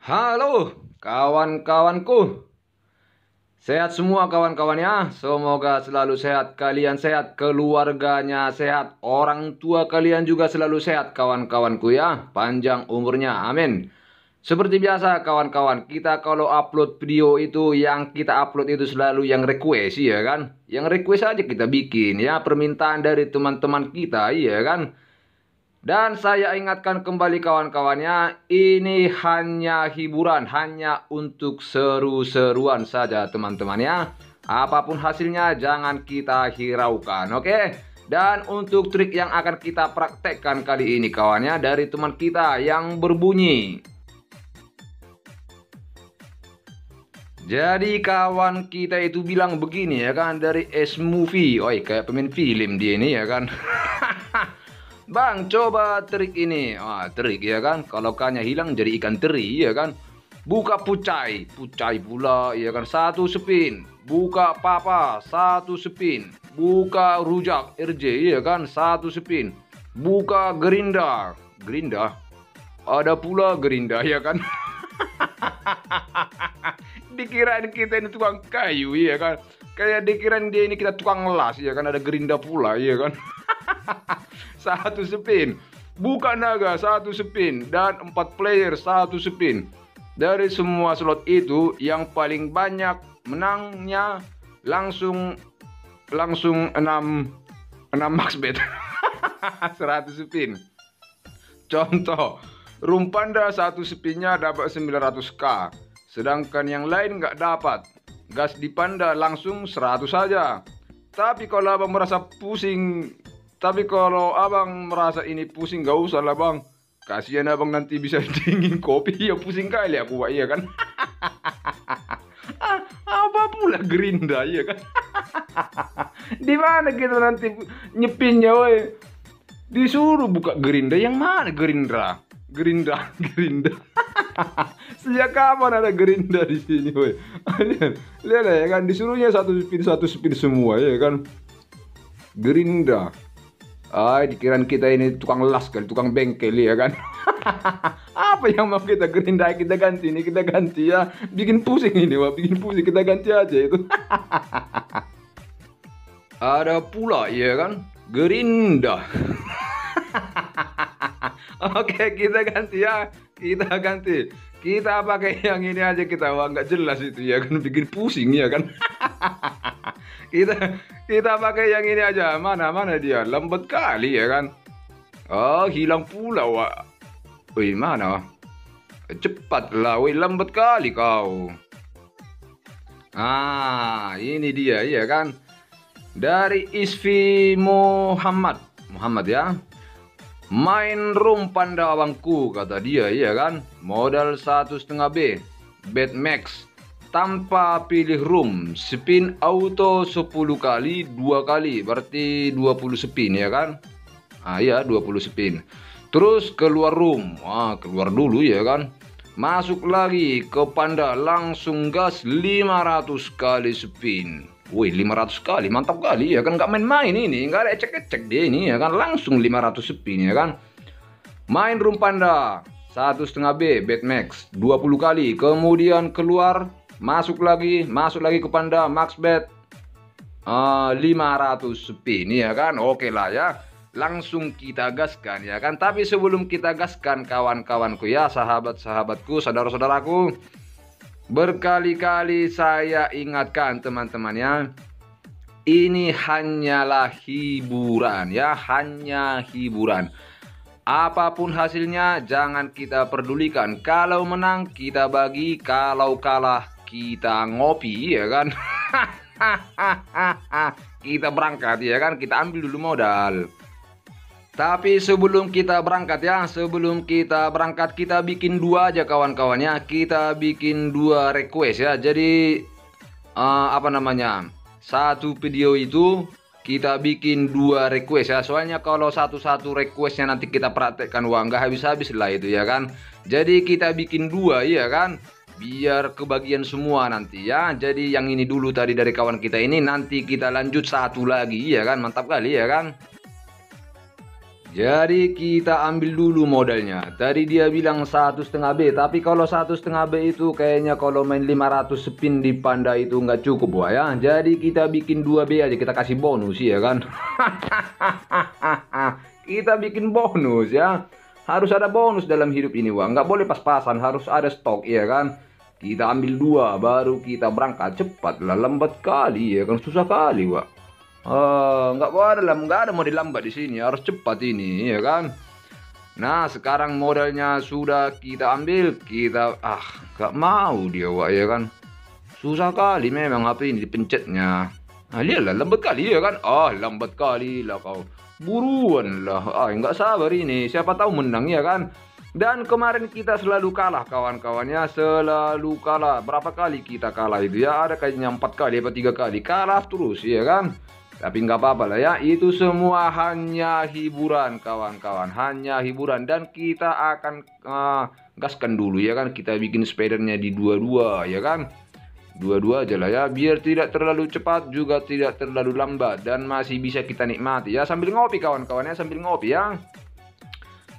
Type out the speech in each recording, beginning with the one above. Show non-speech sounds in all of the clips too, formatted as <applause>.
Halo kawan-kawanku. Sehat semua kawan-kawannya Semoga selalu sehat Kalian sehat, keluarganya sehat Orang tua kalian juga selalu sehat Kawan-kawanku ya. Panjang umurnya, amin. Seperti biasa kawan-kawan Kita kalau upload video itu Yang kita upload itu selalu yang request ya kan? Yang request aja kita bikin ya Permintaan dari teman-teman kita ya kan dan saya ingatkan kembali kawan-kawannya, ini hanya hiburan, hanya untuk seru-seruan saja teman-teman ya. Apa pun hasilnya jangan kita hiraukan, oke? Dan untuk trik yang akan kita praktekkan kali ini kawannya dari teman kita yang berbunyi. Jadi kawan kita itu bilang begini ya kan dari S-Movie. Oi kayak pemain film dia ini ya kan. <laughs> Bang, coba trik ini. Ah, trik ya kan. Kalau kanya hilang jadi ikan teri ya kan. Buka pucai, pucai pula ya kan. Satu spin. Buka papa, satu spin. Buka rujak RJ ya kan. Satu spin. Buka gerinda, gerinda. Ada pula gerinda ya kan. <laughs> dikirain kita ini tukang kayu ya kan. Kayak dikirain dia ini kita tukang las ya kan. Ada gerinda pula ya kan. <laughs> <laughs> satu spin. Buka naga satu spin dan empat player satu spin. Dari semua slot itu yang paling banyak menangnya langsung langsung 6 6 max bet. <laughs> 100 spin. Contoh, room panda satu spinnya dapat 900k. Sedangkan yang lain nggak dapat. Gas di panda langsung 100 saja. Tapi kalau abang merasa pusing tapi kalau abang merasa ini pusing gak usah lah bang. Kasihan abang nanti bisa <laughs> dingin kopi ya pusing kali aku iya kan. <laughs> Apa pula gerinda ya kan. <laughs> Di mana kita nanti nyepinnya woi? Disuruh buka gerinda yang mana gerinda? Gerinda, gerinda. Sejak kapan ada gerinda di sini, woi? Lihat ya kan disuruhnya satu spin satu spin semua ya kan. Gerinda. Ay, dikirain kita ini tukang las kali, tukang bengkel ya kan. <laughs> Apa yang mau kita gerindai kita ganti ini, kita ganti ya. Bikin pusing ini, wah, bikin pusing kita ganti aja itu. <laughs> Ada pula ya kan, gerinda. <laughs> Oke, kita ganti ya. Kita ganti. Kita pakai yang ini aja kita, wah nggak jelas itu ya kan, bikin pusing ya kan. Kita kita pakai yang ini aja. Mana mana dia? Lambat kali ya kan? Oh, hilang pula, Wak. Wih, mana? Cepatlah, wih, lambat kali kau. Ah, ini dia, ya kan? Dari Isfi Muhammad. Muhammad ya. Main room panda abangku, kata dia, ya kan? Modal satu setengah B. Bet max tanpa pilih room spin auto 10 kali dua kali. Berarti 20 spin ya kan? Ah ya 20 spin. Terus keluar room. Ah keluar dulu ya kan? Masuk lagi ke panda langsung gas 500 kali spin. Wih 500 kali mantap kali ya kan? Nggak main-main ini nggak ada ecek-ecek dia ini ya kan? Langsung 500 spin ya kan? Main room panda satu setengah B bet max 20 kali. Kemudian keluar masuk lagi masuk lagi ke panda max bet. Uh, 500 spin ya kan? Oke lah ya. Langsung kita gaskan ya kan? Tapi sebelum kita gaskan kawan-kawanku ya sahabat-sahabatku saudara-saudaraku berkali-kali saya ingatkan teman-temannya ini hanyalah hiburan ya hanya hiburan. Apa pun hasilnya jangan kita pedulikan. Kalau menang kita bagi. Kalau kalah kita ngopi ya kan? <laughs> Kita berangkat ya kan? Kita ambil dulu modal. Tapi sebelum kita berangkat ya sebelum kita berangkat kita bikin dua aja kawan-kawannya kita bikin dua request ya. Jadi uh, apa namanya? Satu video itu kita bikin dua request ya. Soalnya kalau satu-satu requestnya nanti kita praktekkan uang nggak habis-habis lah itu ya kan? Jadi kita bikin dua ya kan biar kebagian semua nanti ya jadi yang ini dulu tadi dari kawan kita ini nanti kita lanjut satu lagi ya kan mantap kali ya kan Jadi kita ambil dulu modalnya. Tadi dia bilang satu setengah B, tapi kalau satu setengah B itu kayaknya kalau main 500 spin di panda itu nggak cukup wah ya. Jadi kita bikin 2 B aja, kita kasih bonus ya kan. <laughs> kita bikin bonus ya. Harus ada bonus dalam hidup ini wah. Nggak boleh pas-pasan, harus ada stok ya kan. Kita ambil dua, baru kita berangkat cepat lah. Lambat kali ya kan, susah kali wah. Oh, nggak ada lah, nggak ada model lambat di sini, harus cepat ini, ya kan? Nah, sekarang modalnya sudah kita ambil, kita ah nggak mau dia, wak ya kan? Susah kali memang HP ini dipencetnya. Nah, lihatlah lambat kali ya kan? Ah, lambat kali lah kau. Buruan lah, ah nggak sabar ini. Siapa tahu menang ya kan? Dan kemarin kita selalu kalah kawan-kawannya, selalu kalah. Berapa kali kita kalah itu ya? Ada kayaknya empat kali apa tiga kali. Kalah terus ya kan? Tapi nggak apa-apa lah ya, itu semua hanya hiburan kawan-kawan, hanya hiburan. Dan kita akan uh, gaskan dulu ya kan, kita bikin spidernya di dua-dua ya kan, dua-dua aja lah ya, biar tidak terlalu cepat juga tidak terlalu lambat. Dan masih bisa kita nikmati ya. Sambil ngopi kawan-kawan ya, sambil ngopi ya.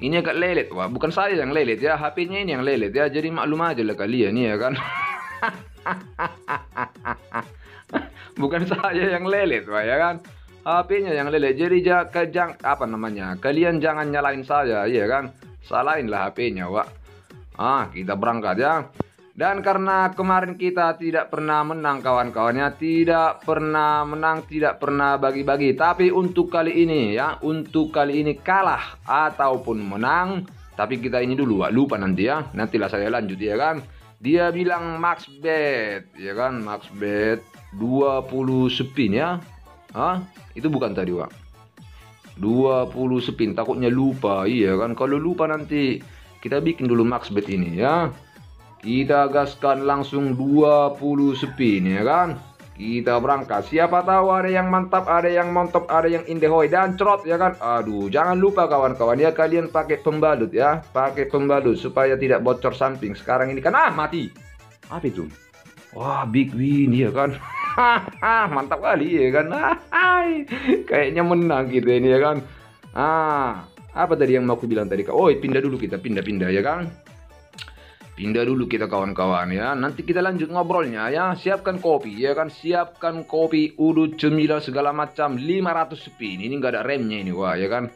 Ini agak lelet, wah bukan saya yang lelet ya, HP-nya ini yang lelet ya, jadi maklum aja lah kalian ya kan. <laughs> bukan saya yang lelet Pak ya kan? HP-nya yang lelet. Jadi jang, apa namanya? Kalian jangan nyalain saya ya kan? Salahin lah HP-nya Pak ah kita berangkat ya dan karena kemarin kita tidak pernah menang kawan-kawannya tidak pernah menang tidak pernah bagi-bagi. Tapi untuk kali ini ya untuk kali ini kalah ataupun menang tapi kita ini dulu lupa nanti ya. Nantilah saya lanjut ya kan? Dia bilang max bet ya kan? Max bet 20 spin ya. Hah? itu bukan tadi Wak. 20 spin takutnya lupa. Iya kan? Kalau lupa nanti kita bikin dulu max bet ini ya kita gaskan langsung 20 spin ya kan? Kita berangkat. Siapa tahu ada yang mantap ada yang mantap ada yang indehoy dan trot ya kan? Aduh jangan lupa kawan-kawan ya kalian pakai pembalut ya. Pakai pembalut supaya tidak bocor samping. Sekarang ini kan ah mati. Apa itu? Wah big win ya kan? <laughs> Mantap kali ya kan? Kayaknya menang gitu ini ya kan? Ah apa tadi yang mau aku bilang tadi oh pindah dulu kita pindah-pindah ya kan pindah dulu kita kawan-kawan ya. Nanti kita lanjut ngobrolnya ya. Siapkan kopi ya kan? Siapkan kopi udut cemilan segala macam. 500 spin ini nggak ada remnya ini wah ya kan?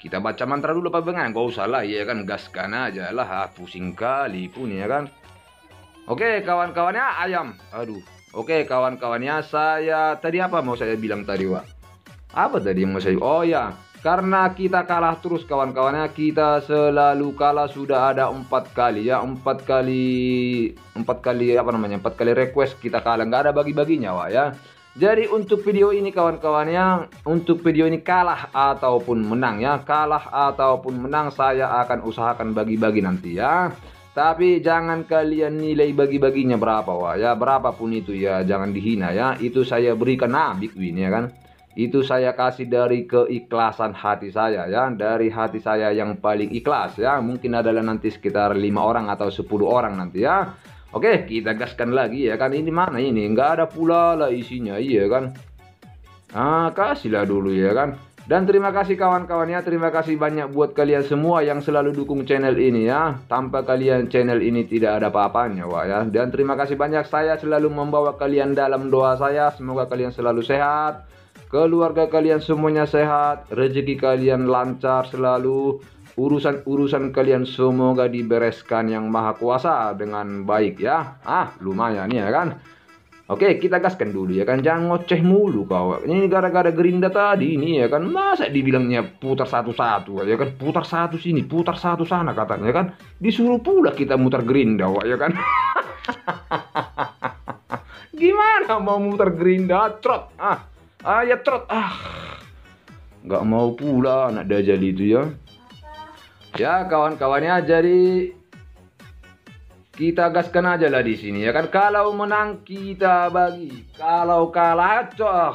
Kita baca mantra dulu apa bengang gak usah lah ya kan? Gaskan aja lah. Pusing kali pun ya kan? Oke kawan-kawannya ayam. Aduh. Oke kawan-kawannya saya tadi apa mau saya bilang tadi Wak? Apa tadi yang mau saya Oh ya karena kita kalah terus kawan-kawannya kita selalu kalah sudah ada empat kali ya. Empat kali empat kali apa namanya empat kali request kita kalah. Nggak ada bagi-baginya Wak ya. Jadi untuk video ini kawan-kawannya untuk video ini kalah ataupun menang ya. Kalah ataupun menang saya akan usahakan bagi-bagi nanti ya. Tapi jangan kalian nilai bagi-baginya berapa wah ya. Berapapun itu ya jangan dihina ya. Itu saya berikan nah big ya kan. Itu saya kasih dari keikhlasan hati saya ya, dari hati saya yang paling ikhlas ya. Mungkin adalah nanti sekitar lima orang atau 10 orang nanti ya. Oke, kita gaskan lagi ya kan. Ini mana ini? Enggak ada pula lah isinya, iya kan. Ah, kasihlah dulu ya kan. Dan terima kasih kawan-kawan ya, terima kasih banyak buat kalian semua yang selalu dukung channel ini ya. Tanpa kalian channel ini tidak ada apa-apanya wah ya. Dan terima kasih banyak saya selalu membawa kalian dalam doa saya. Semoga kalian selalu sehat, keluarga kalian semuanya sehat, rezeki kalian lancar selalu. Urusan-urusan kalian semoga dibereskan yang maha kuasa dengan baik ya. Ah, lumayan ya kan. Oke, kita gaskan dulu ya kan. Jangan ngoceh mulu kau. Ini gara-gara gerinda tadi ini ya kan. Masa dibilangnya putar satu-satu ya kan. Putar satu sini, putar satu sana katanya kan. Disuruh pula kita mutar gerinda ya kan. <laughs> Gimana mau mutar gerinda? Trot. Ah. Ah ya trot. Ah. Gak mau pula anak dajal itu ya. Ya kawan-kawannya jadi kita gaskan aja lah di sini ya kan? Kalau menang kita bagi. Kalau kalah coh.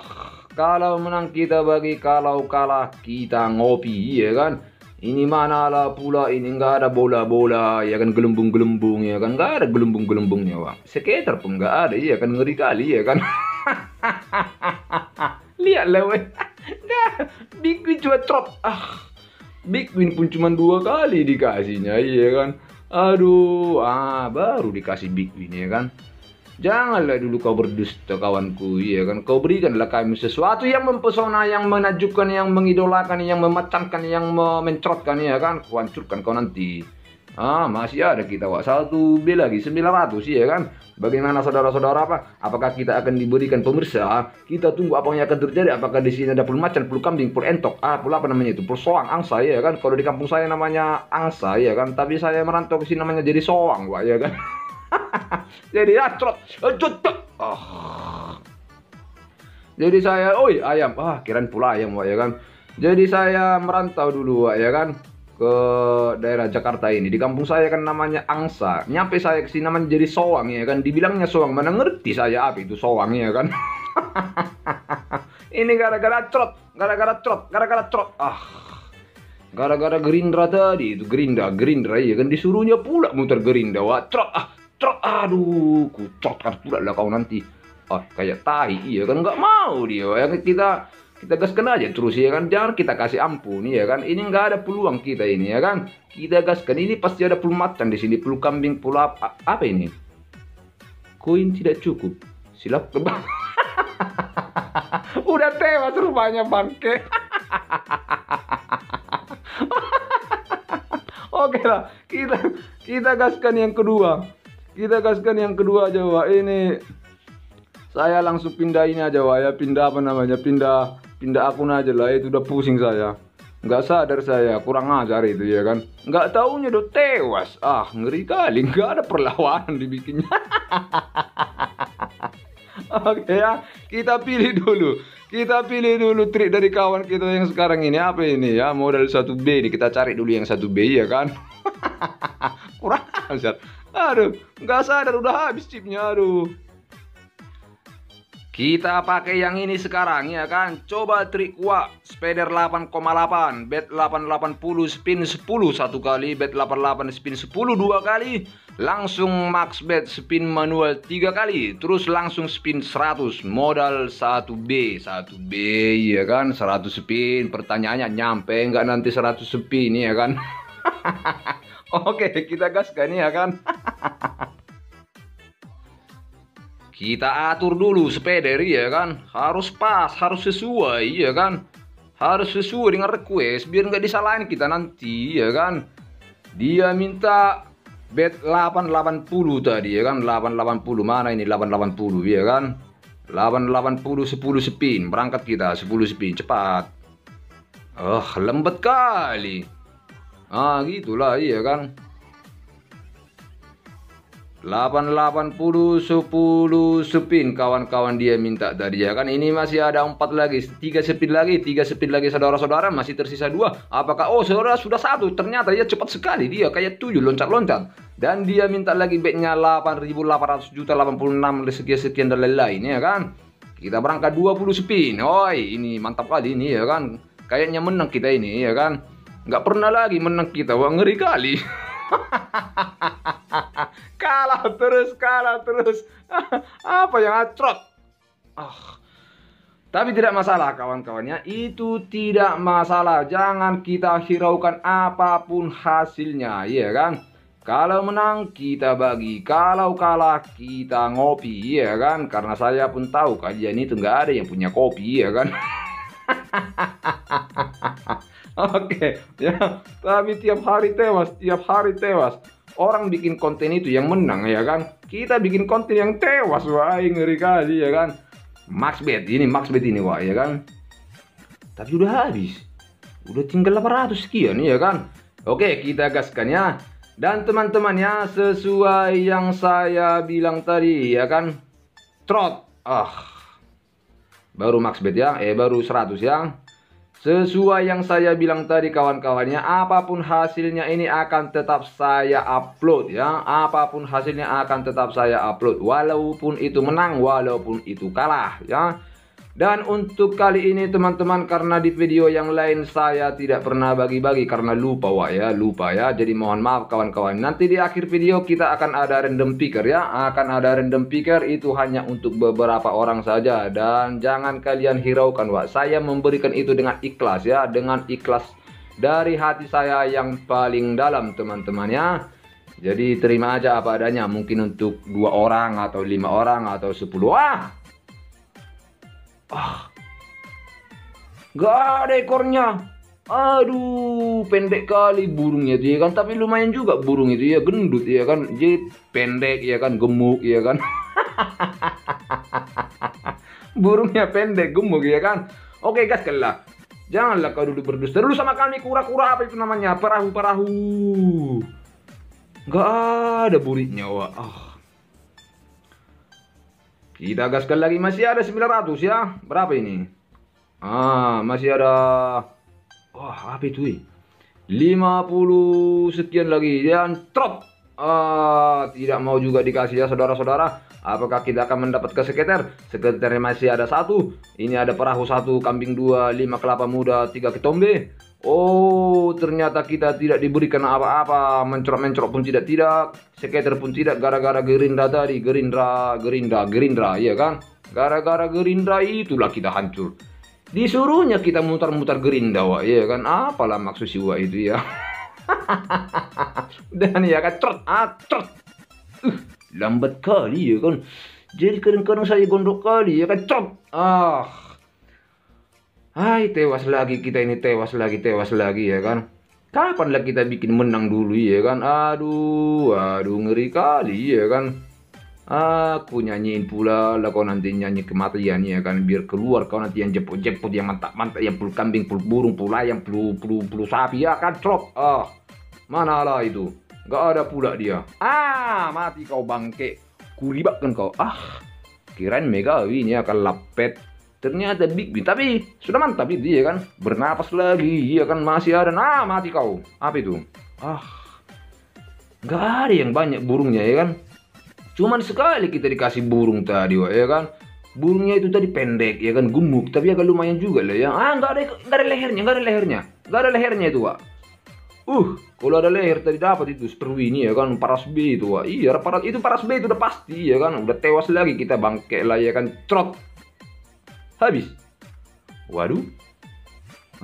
Kalau menang kita bagi. Kalau kalah kita ngopi ya kan? Ini mana lah pula ini? Enggak ada bola-bola ya kan? Gelembung-gelembung ya kan? Enggak ada gelembung-gelembungnya bang sekitar pun enggak ada ya kan? Ngeri kali ya kan <laughs> lihat lah weh dah big cuma trot ah Big win pun cuma dua kali dikasihnya, iya kan. Aduh, ah baru dikasih big win ya kan. Janganlah dulu kau berdusta kawanku, iya kan. Kau berikanlah kami sesuatu yang mempesona, yang menakjubkan, yang mengidolakan, yang memacankan, yang mencrotkan, ya kan. Kau hancurkan kau nanti. Ah, masih ada kita wak satu B lagi 900 ya kan. Bagaimana saudara-saudara apa? Apakah kita akan diberikan pemirsa? Kita tunggu apa yang akan terjadi. Apakah di sini ada pul macan, pul kambing, pul entok, ah, pul apa namanya itu? Pul soang, angsa ya kan. Kalau di kampung saya namanya angsa ya kan. Tapi saya merantau ke sini namanya jadi soang, Wak ya kan. <laughs> jadi atrot. Oh. Jadi saya, oi ayam, ah kirain pula ayam, Wak ya kan. Jadi saya merantau dulu, Wak ya kan ke daerah Jakarta ini. Di kampung saya kan namanya Angsa. Nyampe saya ke sini namanya jadi Soang ya kan. Dibilangnya Soang, mana ngerti saya apa itu Soang ya kan. <laughs> ini gara-gara trot, gara-gara trot, gara-gara trot. Ah. Gara-gara Gerindra tadi itu Gerindra, Gerindra ya kan disuruhnya pula muter Gerindra. Wah, trot ah, trot aduh, ku trot kan pula lah kau nanti. Ah, kayak tai iya kan nggak mau dia. Ya kita kita gaskan aja terus ya kan jangan kita kasih ampun ya kan. Ini nggak ada peluang kita ini ya kan. Kita gaskan ini pasti ada pelumatan di sini pelu kambing pelu apa, apa ini? Koin tidak cukup. Silap kebang <laughs> udah tewas rupanya bangke. <laughs> Oke lah kita kita gaskan yang kedua. Kita gaskan yang kedua aja Wak. ini saya langsung pindah ini aja Wak ya. Pindah apa namanya? Pindah pindah akun aja lah itu udah pusing saya. Nggak sadar saya kurang ajar itu ya kan? Nggak taunya udah tewas. Ah ngeri kali <laughs> nggak ada perlawanan dibikinnya. <laughs> Oke ya. Kita pilih dulu. Kita pilih dulu trik dari kawan kita yang sekarang ini. Apa ini ya? Modal 1B ini kita cari dulu yang 1B ya kan? <laughs> Kurang ajar. Aduh nggak sadar udah habis chipnya aduh kita pakai yang ini sekarang ya kan. Coba trik kuat. Speder 8,8. Bet 880 spin 10 satu kali. Bet 88 spin 10 dua kali. Langsung max bet spin manual tiga kali. Terus langsung spin 100. Modal 1B. 1B ya kan. 100 spin. Pertanyaannya nyampe nggak nanti 100 spin ya kan. <laughs> Oke kita gaskan ya kan. <laughs> kita atur dulu sepeda ya kan? Harus pas harus sesuai ya kan? Harus sesuai dengan request biar nggak disalahin kita nanti ya kan? Dia minta bet 880 tadi ya kan? 880 mana ini 880 ya kan? 880 10 spin berangkat kita 10 spin cepat. Oh lembut kali. Ah gitulah iya kan 880 10 spin kawan-kawan dia minta tadi ya. Kan ini masih ada empat lagi. Tiga spin lagi tiga spin lagi saudara-saudara. Masih tersisa dua. Apakah oh saudara sudah satu? Ternyata dia cepat sekali. Dia kayak tujuh loncat-loncat. Dan dia minta lagi betnya 8.800 juta 86 sekian sekian dan lain-lain ya kan? Kita berangkat 20 spin oi ini mantap kali ini ya kan? Kayaknya menang kita ini ya kan? Nggak pernah lagi menang kita. Wah ngeri kali <laughs> <laughs> kalah terus, kalah terus. <laughs> Apa yang acrot? Ah. Tapi tidak masalah kawan-kawannya, itu tidak masalah. Jangan kita hiraukan apa pun hasilnya, ya kan? Kalau menang kita bagi, kalau kalah kita ngopi, ya kan? Karena saya pun tahu kalian itu nggak ada yang punya kopi, ya kan? <laughs> Oke, ya. Tapi tiap hari tewas, tiap hari tewas. Orang bikin konten itu yang menang ya kan? Kita bikin konten yang tewas wah ngeri kali ya kan? Max bet ini max bet ini wah ya kan? Tapi udah habis. Udah tinggal 800 sekian ya kan? Oke kita gaskan ya. Dan teman-temannya sesuai yang saya bilang tadi ya kan? Trot. Ah. Baru max bet ya. Eh baru 100 ya Sesuai yang saya bilang tadi kawan-kawannya, apa pun hasilnya ini akan tetap saya upload ya. Apa pun hasilnya akan tetap saya upload walaupun itu menang, walaupun itu kalah ya. Dan untuk kali ini teman-teman karena di video yang lain saya tidak pernah bagi-bagi karena lupa wak ya, lupa ya. Jadi mohon maaf kawan-kawan. Nanti di akhir video kita akan ada random picker ya. Akan ada random picker itu hanya untuk beberapa orang saja dan jangan kalian hiraukan wak. Saya memberikan itu dengan ikhlas ya, dengan ikhlas dari hati saya yang paling dalam teman-teman ya. Jadi terima aja apa adanya mungkin untuk dua orang atau lima orang atau sepuluh ah. Ah. Gak ada ekornya. Aduh, pendek kali burungnya itu ya kan. Tapi lumayan juga burung itu ya, gendut ya kan. Jadi pendek ya kan, gemuk ya kan. <laughs> Burungnya pendek, gemuk ya kan. Oke gas lah. Janganlah kau dulu berdusta. Dulu sama kami kura-kura apa itu namanya? Perahu-perahu. Gak ada buritnya, wah. Oh. Kita gaskan lagi masih ada 900 ya. Berapa ini? Ah, masih ada Wah, apa itu? 50 sekian lagi dan trot. Ah, tidak mau juga dikasih ya saudara-saudara. Apakah kita akan mendapat ke seketer? Seketernya masih ada satu. Ini ada perahu satu, kambing dua, lima kelapa muda, tiga ketombe. Oh, ternyata kita tidak diberikan apa-apa. Mencorok-mencorok pun tidak tidak. Seketer pun tidak. Gara-gara Gerindra tadi. Gerindra, Gerindra, Gerindra. Iya kan? Gara-gara Gerindra itulah kita hancur. Disuruhnya kita mutar-mutar gerinda, wah, ya kan? Apalah maksud si wah itu ya. <laughs> Dan ya kan, trot, ah, trot. Uh, lambat kali ya kan. Jadi kadang-kadang saya gondok kali ya kan, trot. Ah. Hai, tewas lagi kita ini, tewas lagi, tewas lagi ya kan. Kapan lah kita bikin menang dulu ya kan? Aduh, aduh ngeri kali ya kan. Aku nyanyiin pula lah kau nanti nyanyi kematian ya kan? Biar keluar kau nanti yang jeput-jeput yang mantap-mantap yang puluh kambing puluh burung puluh ayam puluh puluh puluh sapi ya kan? Trot ah. Mana lah itu? Nggak ada pula dia. Ah mati kau bangke. Kulibatkan kau. Ah kirain mega ini akan lapet ternyata big bin tapi sudah mantap itu ya kan bernapas lagi ya kan masih ada nah mati kau apa itu ah nggak ada yang banyak burungnya ya kan Cuman sekali kita dikasih burung tadi, wah, ya kan? Burungnya itu tadi pendek, ya kan, gemuk, tapi agak lumayan juga lah ya. Ah, nggak ada, nggak ada lehernya, nggak ada lehernya, nggak ada lehernya itu, wah. Uh, kalau ada leher tadi dapat itu seperti ini ya kan, paras B itu, wah. Iya, paras itu paras B itu udah pasti ya kan, udah tewas lagi kita bangke lah ya kan, trot. Habis. Waduh.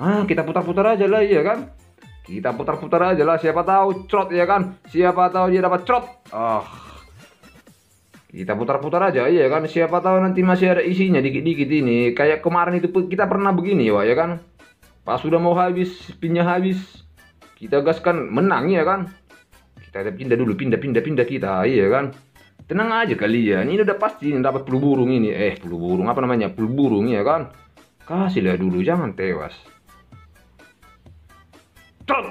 Ah, kita putar-putar aja lah ya kan. Kita putar-putar aja lah, siapa tahu trot ya kan. Siapa tahu dia dapat trot. Ah. Kita putar-putar aja ya kan. Siapa tahu nanti masih ada isinya dikit-dikit ini. Kayak kemarin itu kita pernah begini ya, ya kan. Pas sudah mau habis, spinnya habis. Kita gaskan menang ya kan. Kita pindah dulu, pindah, pindah, pindah kita, iya kan. Tenang aja kalian, ini udah pasti dapat pelu burung ini. Eh, pelu burung apa namanya? Pelu burung ya kan. Kasihlah dulu, jangan tewas. Trot.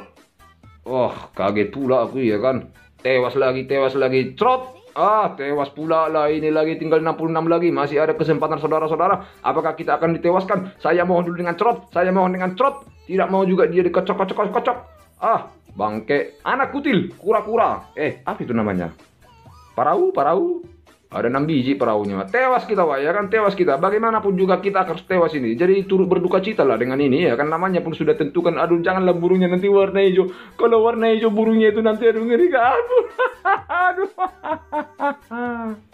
Oh, kaget pula aku ya kan. Tewas lagi, tewas lagi. Trot. Ah, tewas pula lah. Ini lagi tinggal 66 lagi. Masih ada kesempatan saudara-saudara. Apakah kita akan ditewaskan? Saya mohon dulu dengan trot. Saya mohon dengan trot. Tidak mau juga dia dikocok-kocok-kocok. Ah, bangke. Anak kutil. Kura-kura. Eh, apa itu namanya? Parau, parau. Ada 6 biji perahunya. Tewas kita, Pak. Ya kan tewas kita. Bagaimanapun juga kita harus tewas ini. Jadi turut berduka cita lah dengan ini ya. Kan namanya pun sudah tentukan. Aduh, janganlah burungnya nanti warna hijau. Kalau warna hijau burungnya itu nanti aduh ngeri. Aduh. <laughs> aduh.